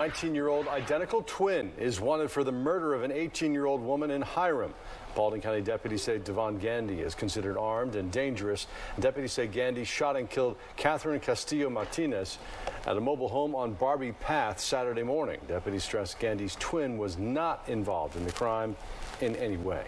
19-year-old identical twin is wanted for the murder of an 18-year-old woman in Hiram. Paulding County deputies say Devon Gandy is considered armed and dangerous. Deputies say Gandy shot and killed Catherine Castillo Martinez at a mobile home on Barbie Path Saturday morning. Deputies stress Gandy's twin was not involved in the crime in any way.